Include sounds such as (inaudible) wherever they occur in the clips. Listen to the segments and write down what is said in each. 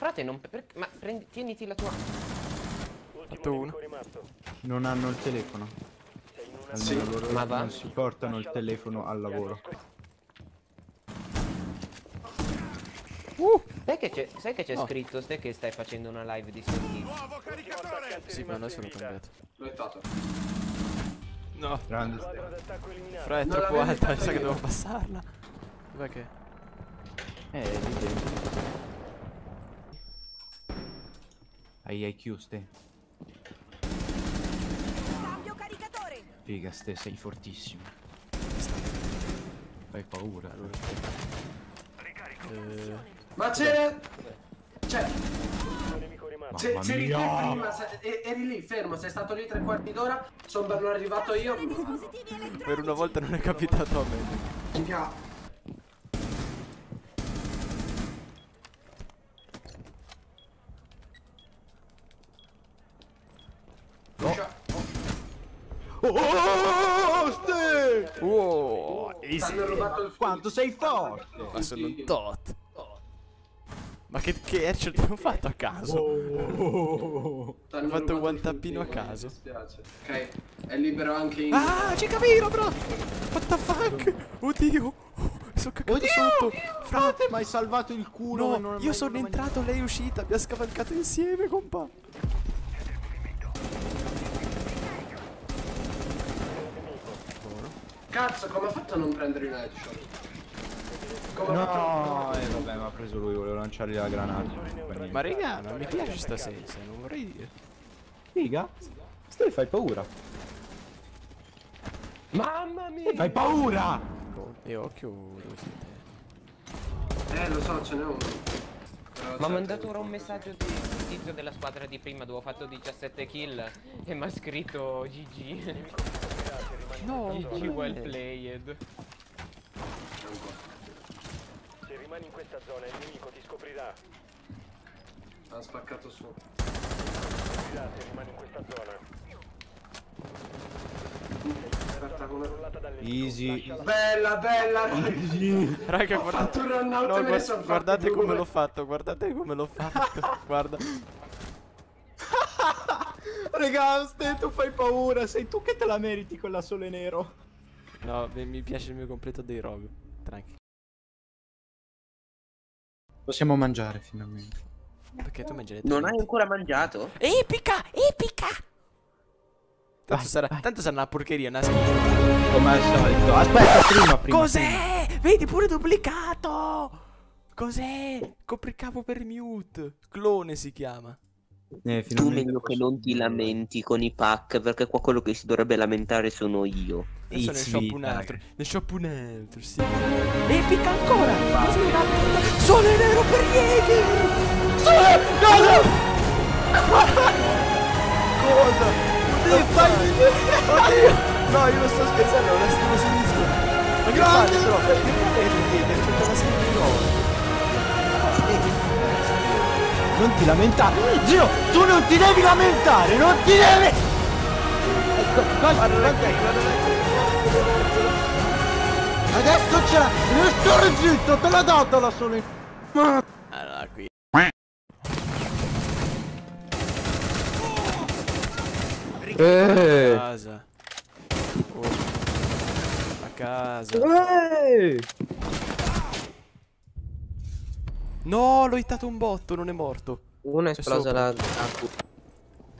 frate, non... per- ma prendi, tieniti la tua... Fatto uno. Non hanno il telefono. Almeno loro Ma va? non si portano il telefono al lavoro. Uh, sai che c'è, sai che c'è Oh. scritto? Stai che stai facendo una live di Sony? Sì, ma adesso l'ho cambiato. L'ho ettato. No, Grande. fra è troppo alta, mi sa che devo passarla. Dov'è che? Eh, lì dentro. Hai IQ, ste. Cambio caricatore! Figa, ste, sei fortissimo. Fai paura. Eh, Ma c'è... Cioè, c'è- c'eri te mia. prima, eri lì fermo, sei stato lì tre quarti d'ora, sono arrivato io. Per una volta non è capitato a me. Minchia. Cioè, Oh, ste! Wow, Quanto sei forte! Ma sono un tot. Ma che, che headshot abbiamo fatto a caso? Oh. Ho fatto un il tappino a caso. Mi dispiace. Ok, è libero anche in... Ah, c'è Camino, bro! What the fuck? Oddio! Oh, sono cagato Oddio! sotto! Frate, mi hai salvato il culo. non No, io mai- sono entrato, lei è uscita, abbiamo scavalcato insieme, compa. Cazzo, come ha fatto a non prendere il headshot? Come No, eh, vabbè, ma ha preso lui, volevo lanciargli la granata. Ma raga, non mi piace sta senza, non vorrei dire. Figa? Stai fai paura. Mamma mia! Fai paura! E occhio dove siete. Eh, lo so, ce n'è uno. Mi ha mandato ora un messaggio di tizio della squadra di prima dove ho fatto 17 kill e mi ha scritto GG. No, GG well played. Se rimani in questa zona il nemico ti scoprirà. Ha spaccato su. Scoprirà se rimani in questa zona. Easy. Bella, bella! (laughs) Raga, Ho guardate. fatto un run out No, guardate come l'ho fatto, guardate come l'ho fatto. (laughs) Guarda. Raga, Ste, tu fai paura, sei tu che te la meriti quella sole nero. No, mi piace il mio completo dei rogue. Tranqui. Possiamo mangiare finalmente. Perché tu mangi Non hai ancora mangiato? Epica! Epica! Tanto Vai, sarà, vai. tanto sarà una porcheria, una schifo. Come al solito. Aspetta, prima, prima. Cos'è? Vedi pure duplicato! Cos'è? Copricapo per mute. Clone si chiama. Eh, Tu meglio che non ti lamenti con i pack perché qua quello che si dovrebbe lamentare sono io. Adesso ne shop un altro. Ne shop un altro, sì. Epica ancora! Sole nero per Jäger! Sole! Cosa? Cosa? Che fai? Oddio! No, io non sto Non ti lamentare. Zio, tu non ti devi lamentare, non ti devi. Ecco, guarda. Adesso c'è. Non stare zitto, te l'ho dato la sole. Allora, qui. A Eh. casa. Oh. A casa. Eh. No, l'ho hittato un botto, non è morto. Uno è esplosa sopra. la...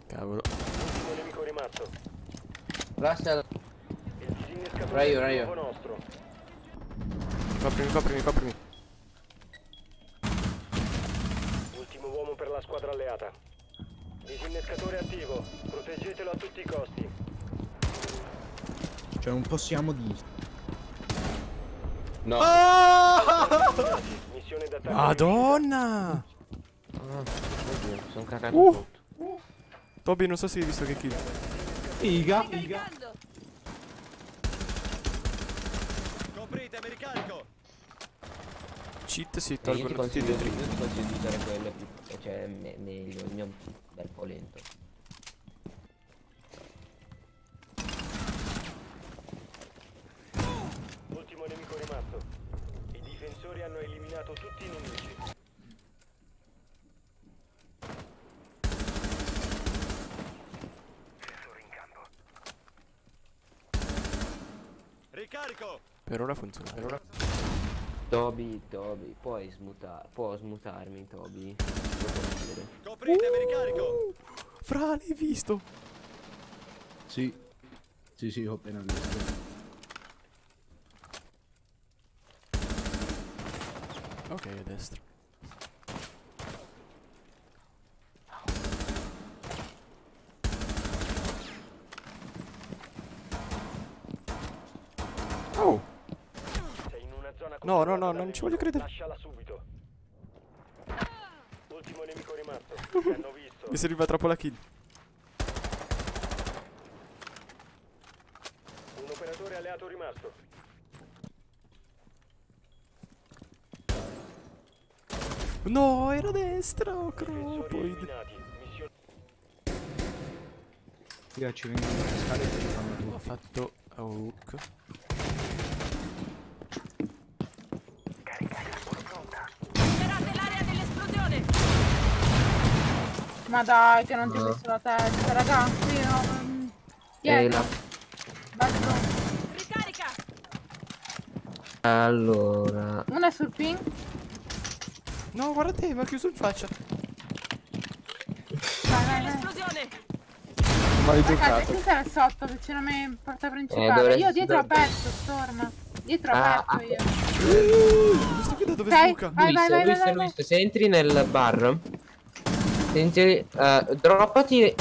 Cavolo. Ultimo nemico rimasto. Russell, Il disinnescatore Ora io, è ora io. nuovo nostro. Coprimi, coprimi, coprimi. Ultimo uomo per la squadra alleata. Disinnescatore attivo. Proteggetelo a tutti i costi. Cioè, non possiamo dire. no. (laughs) (laughs) Missione d'attacco. Madonna! Ah, oddio, sono cagato Uh. sotto. Toby, non so se hai visto che kill. Figa. Caricando! Cheat si Eh, io ti tolgono tutti i dentro. io ti consiglio di usare quello più, cioè me- meglio, il mio è un bel po' lento. operatori hanno eliminato tutti i nemici. Ricarico! Per ora funziona. Per ora... Toby, Toby, puoi smutar può smutarmi, Toby. Copritemi, uh! ricarico! Fra, l'hai visto? Sì. Sì, sì, ho appena visto. Ok, a destra. Oh! Sei in una zona No, no, no, non ci voglio credere. Lasciala subito. Ultimo nemico rimasto. (laughs) Ti hanno visto. Mi serviva troppo la kill. Un operatore alleato rimasto. No, era destra, Cropoid. Raga, ci vengono le scale e ci fanno Ho tutto. fatto a hook. Liberate l'area dell'esplosione. Ma dai, che non ti ho messo la testa, raga. Qui no. Dietro. Vai giù. Ricarica. Allora, Uno è sul ping. No, guarda te, mi ha chiuso in faccia. Vai, vai, vai. Esplosione. Ragazzi, chi sarà sotto, vicino a me, in porta principale? dovresti- io dietro dovrebbe- aperto, storma. Dietro Ah, aperto ah. io. Questo qui da dove Ok, sbuca? vai, vai, vai, vai, vai, vai. Luis, se entri nel bar, se entri, eh, droppati eh,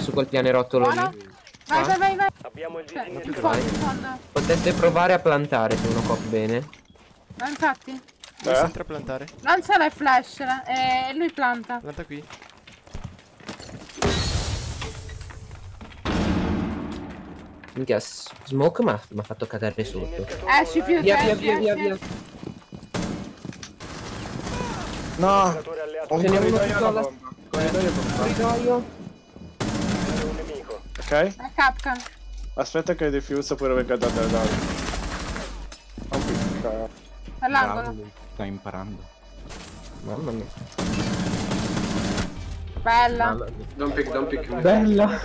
su quel pianerottolo Buono? lì. Vai, vai, vai, vai. Abbiamo il Cioè, in fondo. Potreste provare a plantare se uno cop bene. Ma infatti. Devi sempre a plantare. Lancia le flash e lui planta. Planta qui. Minchia, Smoke mi ha fatto cagare sotto. Esci online. più, Via, via, esci, via, via, via. No, Ce n'è uno corridoio tutto alla alla- bomba. Corridoio. Ok? È Capcan. Aspetta che diffusa pure venga da te, picca. All'angolo. Sta imparando. Mamma mia. Bella. Don't pick, don't pick. Bella.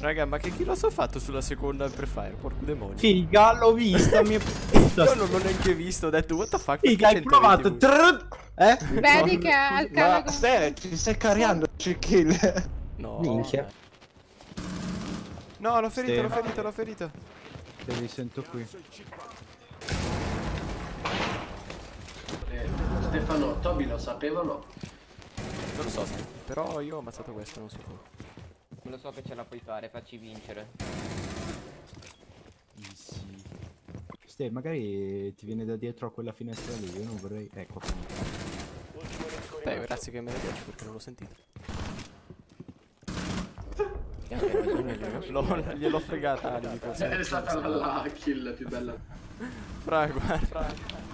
Raga, ma che kill ho fatto sulla seconda per fire? Porco demonio. Figa, l'ho vista, mia (laughs) Io non l'ho neanche visto, ho detto what the fuck. Figa, hai provato. 120 Trrr. Eh? Vedi che ha il Ma stai, ci stai cariando il kill. No. Minchia. No, l'ho ferito, Sì. l'ho ferito, l'ho ferito. Te li sento qui. Eh, Stefano, Toby lo sapeva o no? Non lo so, però io ho ammazzato questo, non so come. Lo so che ce la puoi fare, facci vincere. Easy. Ste, magari ti viene da dietro a quella finestra lì, io non vorrei... Ecco. Beh, grazie che me ne piace perché non l'ho sentito. (laughs) L'ho- (laughs) gliel'ho fregata. È stata la, la kill più bella. Fra, guarda.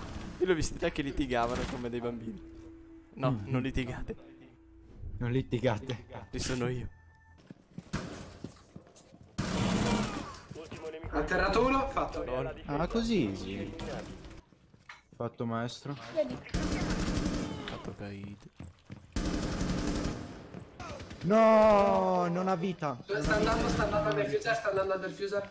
Io l'ho visto te che litigavano come dei bambini. No, non litigate. Non litigate. Ci sono io. Atterrato uno, fatto. No, Ah, così easy. Fatto maestro. fatto Kaid. No, non ha vita. Sta andando, sta andando al defuser, sta andando al defuser.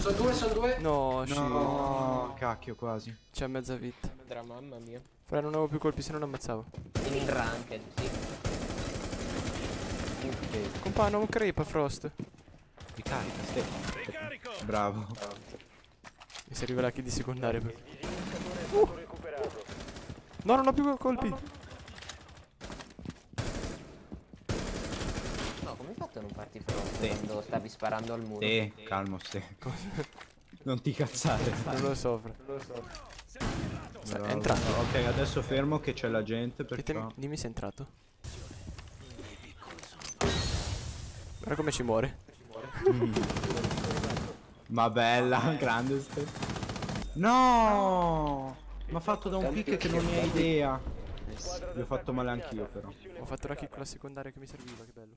Sono due, sono due. No, sì. No, cacchio, quasi. C'è mezza vita. Dra, mamma mia. Fra, non avevo più colpi se non ammazzavo. In ranked, sì. Compano, un crepa, Frost. Ricarica, ste. Bravo. Mi serviva la kill di secondaria. per- recuperato. No, non ho più colpi. No, come hai fatto a non quando stavi sparando al muro? Ste, calmo, ste. (laughs) Non ti cazzare. Non lo so, Fra. Non lo so. Bravo. è entrato. Ok, adesso fermo che c'è la gente perché... Ditemi- dimmi se è entrato. Guarda come ci muore. Ma bella, grande ste. No! Mi ha fatto da un pick che non ne hai idea. Gli ho fatto male anch'io però. Ho fatto la kill con la secondaria che mi serviva, che bello.